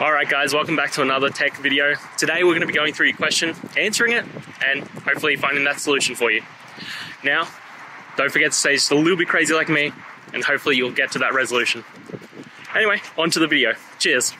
Alright guys, welcome back to another tech video. Today we're going to be going through your question, answering it, and hopefully finding that solution for you. Now, don't forget to stay just a little bit crazy like me, and hopefully you'll get to that resolution. Anyway, on to the video. Cheers.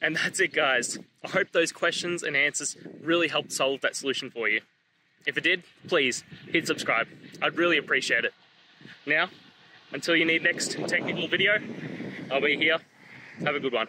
And that's it, guys. I hope those questions and answers really helped solve that solution for you. If it did, please hit subscribe. I'd really appreciate it. Now, until you need next technical video, I'll be here. Have a good one.